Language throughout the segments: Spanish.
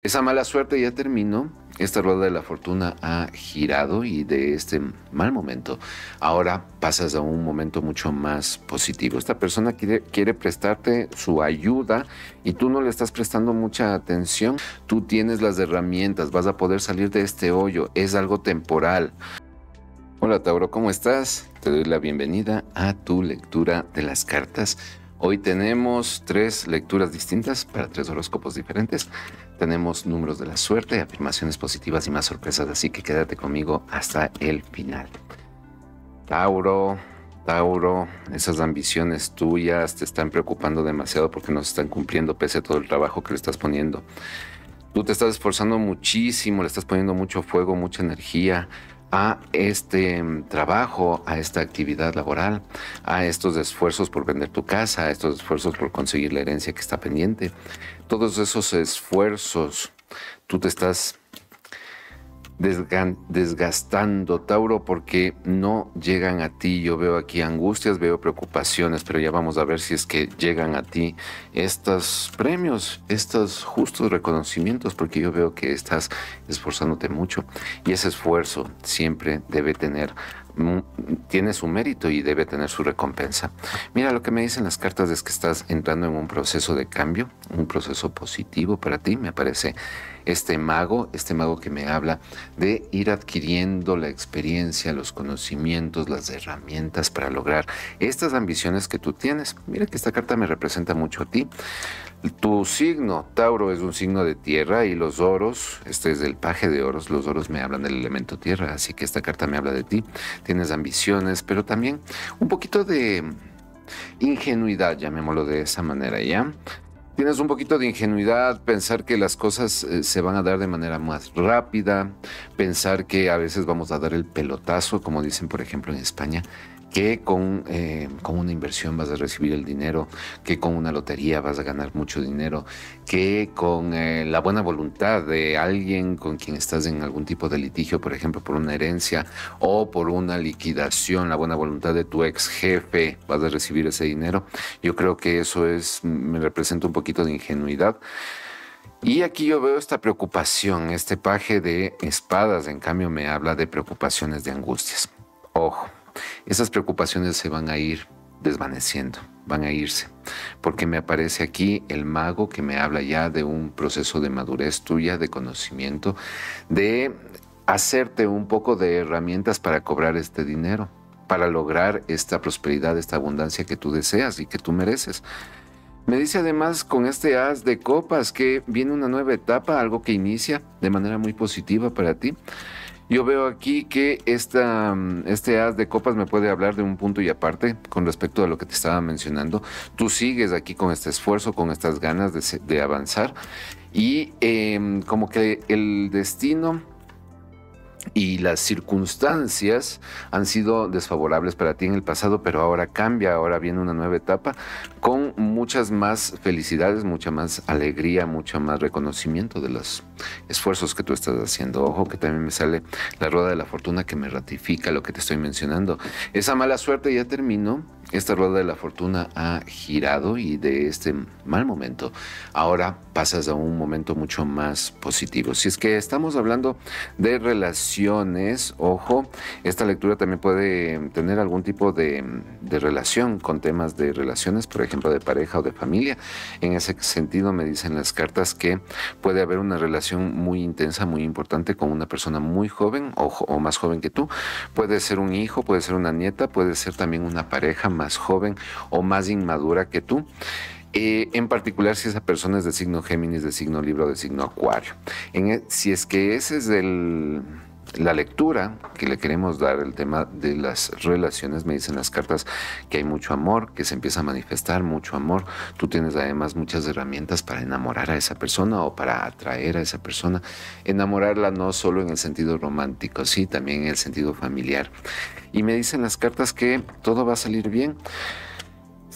Esa mala suerte ya terminó. Esta rueda de la fortuna ha girado y de este mal momento ahora pasas a un momento mucho más positivo. Esta persona quiere, prestarte su ayuda y tú no le estás prestando mucha atención. Tú tienes las herramientas, vas a poder salir de este hoyo. Es algo temporal. Hola Tauro, ¿cómo estás? Te doy la bienvenida a tu lectura de las cartas Hoy tenemos tres lecturas distintas para tres horóscopos diferentes. Tenemos números de la suerte, afirmaciones positivas y más sorpresas, así que quédate conmigo hasta el final. Tauro, Tauro, esas ambiciones tuyas te están preocupando demasiado porque no se están cumpliendo pese a todo el trabajo que le estás poniendo. Tú te estás esforzando muchísimo, le estás poniendo mucho fuego, mucha energía, a este mm, trabajo, a esta actividad laboral, a estos esfuerzos por vender tu casa, a estos esfuerzos por conseguir la herencia que está pendiente. Todos esos esfuerzos, tú te estás desgastando, Tauro, porque no llegan a ti. Yo veo aquí angustias, veo preocupaciones, pero ya vamos a ver si es que llegan a ti estos premios, estos justos reconocimientos, porque yo veo que estás esforzándote mucho y ese esfuerzo siempre debe tener tiene su mérito y debe tener su recompensa. Mira, lo que me dicen las cartas es que estás entrando en un proceso de cambio, un proceso positivo para ti, me parece este mago, este mago que me habla de ir adquiriendo la experiencia, los conocimientos, las herramientas para lograr estas ambiciones que tú tienes. Mira que esta carta me representa mucho a ti. Tu signo, Tauro, es un signo de tierra y los oros, este es del paje de oros, los oros me hablan del elemento tierra, así que esta carta me habla de ti. Tienes ambiciones, pero también un poquito de ingenuidad, llamémoslo de esa manera, ¿ya? Tienes un poquito de ingenuidad, pensar que las cosas eh, se van a dar de manera más rápida, pensar que a veces vamos a dar el pelotazo, como dicen por ejemplo en España, que con, eh, con, una inversión vas a recibir el dinero, que con una lotería vas a ganar mucho dinero, que con eh, la buena voluntad de alguien con quien estás en algún tipo de litigio, por ejemplo, por una herencia o por una liquidación, la buena voluntad de tu ex jefe, vas a recibir ese dinero. Yo creo que eso es, me representa un poquito de ingenuidad. Y aquí yo veo esta preocupación, este paje de espadas, en cambio me habla de preocupaciones, de angustias. Ojo, esas preocupaciones se van a ir desvaneciendo, van a irse, porque me aparece aquí el mago que me habla ya de un proceso de madurez tuya, de conocimiento, de hacerte un poco de herramientas para cobrar este dinero, para lograr esta prosperidad, esta abundancia que tú deseas y que tú mereces. Me dice además con este as de copas que viene una nueva etapa, algo que inicia de manera muy positiva para ti. Yo veo aquí que esta, este as de copas me puede hablar de un punto y aparte con respecto a lo que te estaba mencionando. Tú sigues aquí con este esfuerzo, con estas ganas de, avanzar y em, como que el destino y las circunstancias han sido desfavorables para ti en el pasado, pero ahora cambia, ahora viene una nueva etapa con muchas más felicidades, mucha más alegría, mucho más reconocimiento de los esfuerzos que tú estás haciendo. Ojo que también me sale la rueda de la fortuna que me ratifica lo que te estoy mencionando. Esa mala suerte ya terminó, esta rueda de la fortuna ha girado y de este mal momento ahora pasas a un momento mucho más positivo. Si es que estamos hablando de relaciones, ojo, esta lectura también puede tener algún tipo de, relación con temas de relaciones, por ejemplo, de pareja o de familia. En ese sentido me dicen las cartas que puede haber una relación muy intensa, muy importante con una persona muy joven o, más joven que tú. Puede ser un hijo, puede ser una nieta, puede ser también una pareja más joven o más inmadura que tú. Eh, en particular si esa persona es de signo Géminis, de signo Libro, de signo Acuario. E, si es que ese es el, la lectura que le queremos dar, el tema de las relaciones, me dicen las cartas que hay mucho amor, que se empieza a manifestar mucho amor. Tú tienes además muchas herramientas para enamorar a esa persona o para atraer a esa persona. Enamorarla no solo en el sentido romántico, sí, también en el sentido familiar y me dicen las cartas que todo va a salir bien.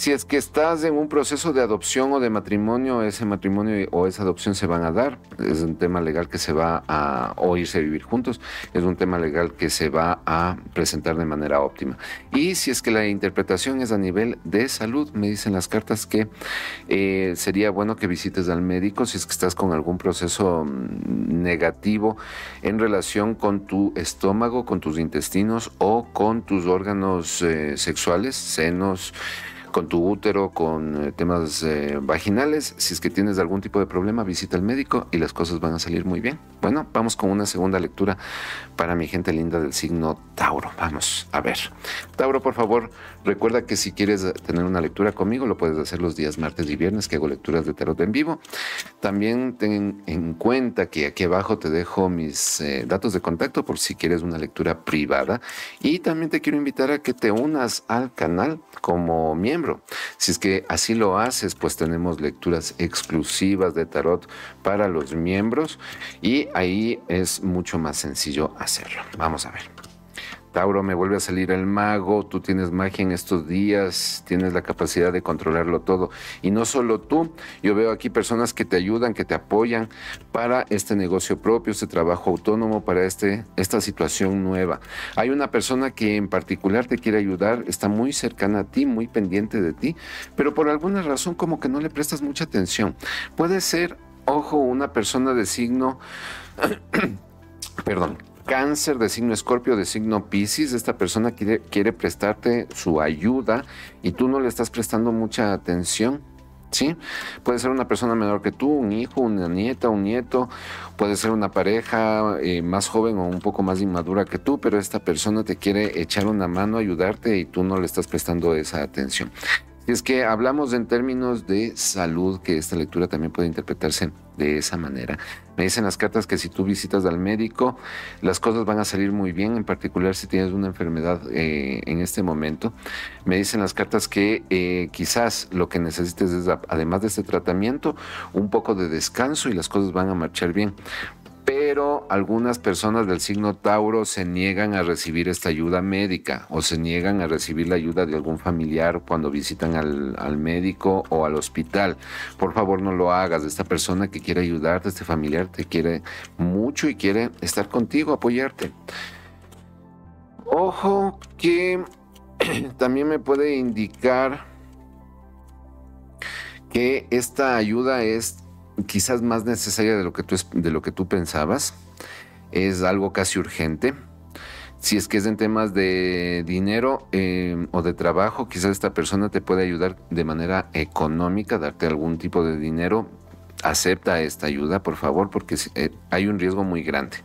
Si es que estás en un proceso de adopción o de matrimonio, ese matrimonio o esa adopción se van a dar. Es un tema legal que se va a, o irse a vivir juntos, es un tema legal que se va a presentar de manera óptima. Y si es que la interpretación es a nivel de salud, me dicen las cartas que eh, sería bueno que visites al médico si es que estás con algún proceso mm, negativo en relación con tu estómago, con tus intestinos o con tus órganos eh, sexuales, senos, con tu útero, con eh, temas eh, vaginales. Si es que tienes algún tipo de problema, visita al médico y las cosas van a salir muy bien. Bueno, vamos con una segunda lectura para mi gente linda del signo Tauro. Vamos a ver. Tauro, por favor, recuerda que si quieres tener una lectura conmigo, lo puedes hacer los días martes y viernes, que hago lecturas de tarot en vivo. También ten en cuenta que aquí abajo te dejo mis eh, datos de contacto por si quieres una lectura privada. Y también te quiero invitar a que te unas al canal como si es que así lo haces, pues tenemos lecturas exclusivas de tarot para los miembros y ahí es mucho más sencillo hacerlo. Vamos a ver. Tauro, me vuelve a salir el mago, tú tienes magia en estos días, tienes la capacidad de controlarlo todo. Y no solo tú, yo veo aquí personas que te ayudan, que te apoyan para este negocio propio, este trabajo autónomo, para este, esta situación nueva. Hay una persona que en particular te quiere ayudar, está muy cercana a ti, muy pendiente de ti, pero por alguna razón como que no le prestas mucha atención. Puede ser, ojo, una persona de signo... perdón, cáncer de signo escorpio, de signo piscis, esta persona quiere, quiere prestarte su ayuda y tú no le estás prestando mucha atención. ¿Sí? Puede ser una persona menor que tú, un hijo, una nieta, un nieto, puede ser una pareja eh, más joven o un poco más inmadura que tú, pero esta persona te quiere echar una mano, ayudarte y tú no le estás prestando esa atención. Si es que hablamos en términos de salud, que esta lectura también puede interpretarse de esa manera. Me dicen las cartas que si tú visitas al médico, las cosas van a salir muy bien, en particular si tienes una enfermedad eh, en este momento. Me dicen las cartas que eh, quizás lo que necesites es, además de este tratamiento, un poco de descanso y las cosas van a marchar bien pero algunas personas del signo Tauro se niegan a recibir esta ayuda médica o se niegan a recibir la ayuda de algún familiar cuando visitan al, médico o al hospital. Por favor, no lo hagas. Esta persona que quiere ayudarte, este familiar, te quiere mucho y quiere estar contigo, apoyarte. Ojo que también me puede indicar que esta ayuda es quizás más necesaria de lo que tú, de lo que tú pensabas. Es algo casi urgente. Si es que es en temas de dinero eh, o de trabajo, quizás esta persona te puede ayudar de manera económica, darte algún tipo de dinero. Acepta esta ayuda, por favor, porque eh, hay un riesgo muy grande.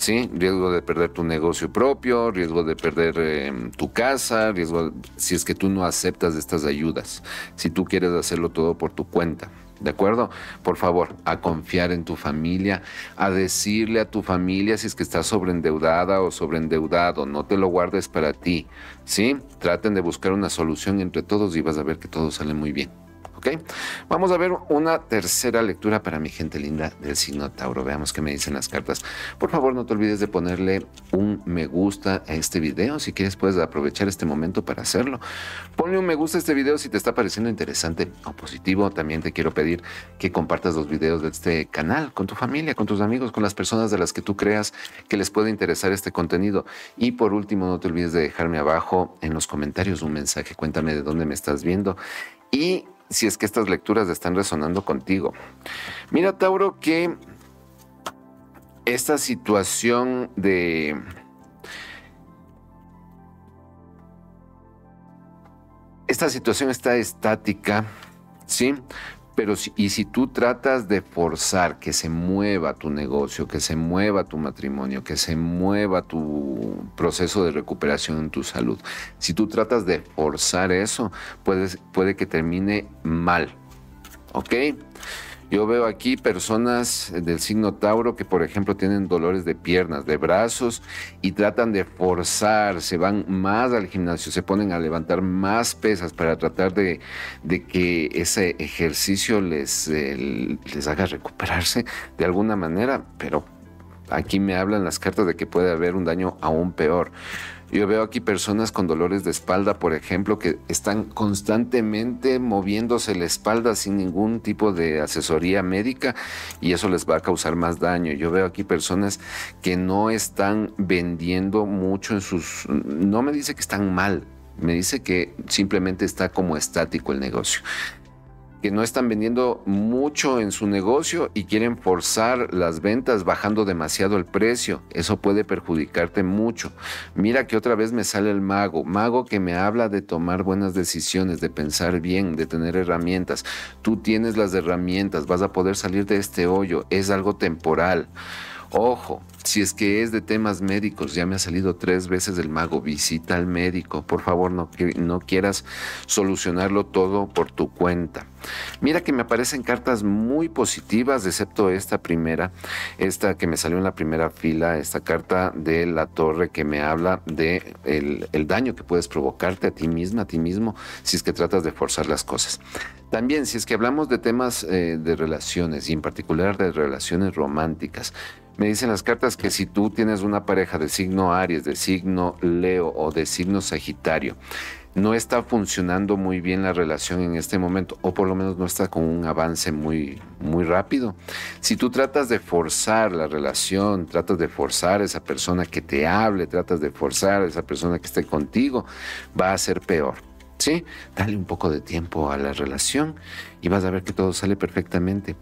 ¿Sí? Riesgo de perder tu negocio propio, riesgo de perder em, tu casa, riesgo si es que tú no aceptas estas ayudas, si tú quieres hacerlo todo por tu cuenta. ¿De acuerdo? Por favor, a confiar en tu familia, a decirle a tu familia si es que estás sobreendeudada o sobreendeudado, no te lo guardes para ti, ¿sí? Traten de buscar una solución entre todos y vas a ver que todo sale muy bien. Vamos a ver una tercera lectura para mi gente linda del signo Tauro. Veamos qué me dicen las cartas. Por favor, no te olvides de ponerle un me gusta a este video. Si quieres, puedes aprovechar este momento para hacerlo. Ponle un me gusta a este video si te está pareciendo interesante o positivo. También te quiero pedir que compartas los videos de este canal con tu familia, con tus amigos, con las personas de las que tú creas que les puede interesar este contenido. Y por último, no te olvides de dejarme abajo en los comentarios un mensaje. Cuéntame de dónde me estás viendo. Y si es que estas lecturas están resonando contigo. Mira, Tauro, que esta situación de... Esta situación está estática, ¿sí? Pero si, y si tú tratas de forzar que se mueva tu negocio, que se mueva tu matrimonio, que se mueva tu proceso de recuperación en tu salud, si tú tratas de forzar eso, puede que termine mal. ¿Ok? Yo veo aquí personas del signo Tauro que, por ejemplo, tienen dolores de piernas, de brazos y tratan de forzar, se van más al gimnasio, se ponen a levantar más pesas para tratar de, que ese ejercicio les, eh, les haga recuperarse de alguna manera, pero aquí me hablan las cartas de que puede haber un daño aún peor. Yo veo aquí personas con dolores de espalda, por ejemplo, que están constantemente moviéndose la espalda sin ningún tipo de asesoría médica y eso les va a causar más daño. Yo veo aquí personas que no están vendiendo mucho en sus... No me dice que están mal, me dice que simplemente está como estático el negocio que no están vendiendo mucho en su negocio y quieren forzar las ventas bajando demasiado el precio. Eso puede perjudicarte mucho. Mira que otra vez me sale el mago, mago que me habla de tomar buenas decisiones, de pensar bien, de tener herramientas. Tú tienes las herramientas, vas a poder salir de este hoyo, es algo temporal. Ojo, si es que es de temas médicos, ya me ha salido tres veces el mago, visita al médico, por favor no, no quieras solucionarlo todo por tu cuenta. Mira que me aparecen cartas muy positivas, excepto esta primera, esta que me salió en la primera fila, esta carta de la torre que me habla de el, daño que puedes provocarte a ti misma, a ti mismo, si es que tratas de forzar las cosas. También, si es que hablamos de temas eh, de relaciones y en particular de relaciones románticas, me dicen las cartas que si tú tienes una pareja de signo Aries, de signo Leo o de signo Sagitario, no está funcionando muy bien la relación en este momento, o por lo menos no está con un avance muy, muy rápido. Si tú tratas de forzar la relación, tratas de forzar a esa persona que te hable, tratas de forzar a esa persona que esté contigo, va a ser peor. ¿Sí? Dale un poco de tiempo a la relación y vas a ver que todo sale perfectamente.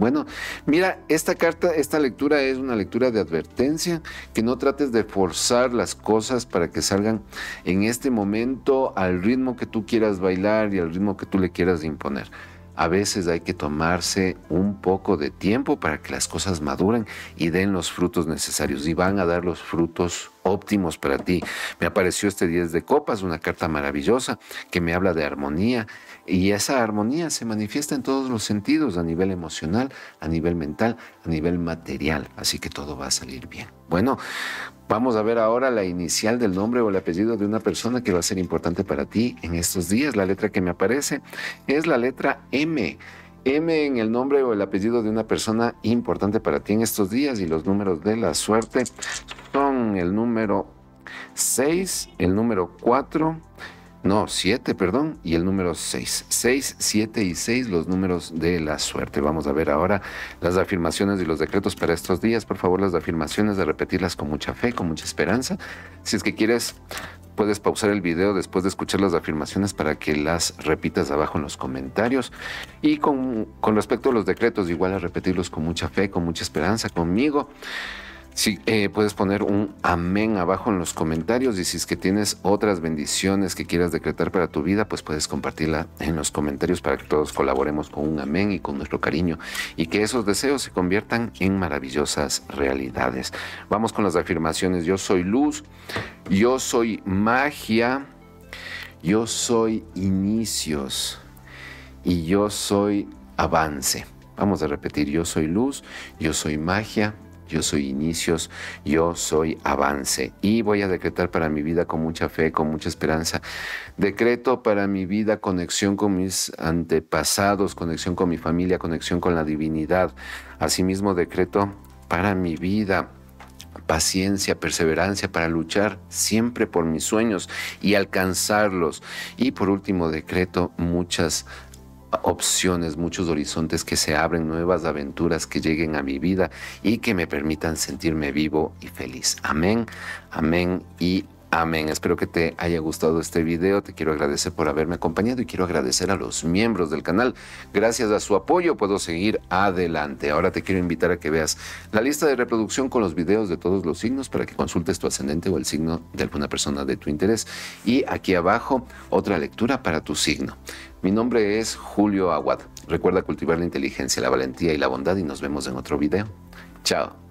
Bueno, mira, esta carta, esta lectura es una lectura de advertencia, que no trates de forzar las cosas para que salgan en este momento al ritmo que tú quieras bailar y al ritmo que tú le quieras imponer. A veces hay que tomarse un poco de tiempo para que las cosas maduren y den los frutos necesarios y van a dar los frutos óptimos para ti. Me apareció este 10 de copas, una carta maravillosa que me habla de armonía y esa armonía se manifiesta en todos los sentidos, a nivel emocional, a nivel mental, a nivel material, así que todo va a salir bien. Bueno, Vamos a ver ahora la inicial del nombre o el apellido de una persona que va a ser importante para ti en estos días. La letra que me aparece es la letra M. M en el nombre o el apellido de una persona importante para ti en estos días y los números de la suerte son el número 6, el número 4, no, 7, perdón, y el número 6. 6, 7 y 6, los números de la suerte. Vamos a ver ahora las afirmaciones y los decretos para estos días. Por favor, las afirmaciones de repetirlas con mucha fe, con mucha esperanza. Si es que quieres, puedes pausar el video después de escuchar las afirmaciones para que las repitas abajo en los comentarios. Y con, con respecto a los decretos, igual a repetirlos con mucha fe, con mucha esperanza conmigo. Si eh, puedes poner un amén abajo en los comentarios y si es que tienes otras bendiciones que quieras decretar para tu vida, pues puedes compartirla en los comentarios para que todos colaboremos con un amén y con nuestro cariño y que esos deseos se conviertan en maravillosas realidades. Vamos con las afirmaciones. Yo soy luz, yo soy magia, yo soy inicios y yo soy avance. Vamos a repetir, yo soy luz, yo soy magia, yo soy inicios, yo soy avance. Y voy a decretar para mi vida con mucha fe, con mucha esperanza. Decreto para mi vida conexión con mis antepasados, conexión con mi familia, conexión con la divinidad. Asimismo decreto para mi vida paciencia, perseverancia para luchar siempre por mis sueños y alcanzarlos. Y por último, decreto muchas opciones, muchos horizontes que se abren, nuevas aventuras que lleguen a mi vida y que me permitan sentirme vivo y feliz. Amén, amén y Amén. Espero que te haya gustado este video. Te quiero agradecer por haberme acompañado y quiero agradecer a los miembros del canal. Gracias a su apoyo puedo seguir adelante. Ahora te quiero invitar a que veas la lista de reproducción con los videos de todos los signos para que consultes tu ascendente o el signo de alguna persona de tu interés. Y aquí abajo otra lectura para tu signo. Mi nombre es Julio Aguad. Recuerda cultivar la inteligencia, la valentía y la bondad y nos vemos en otro video. Chao.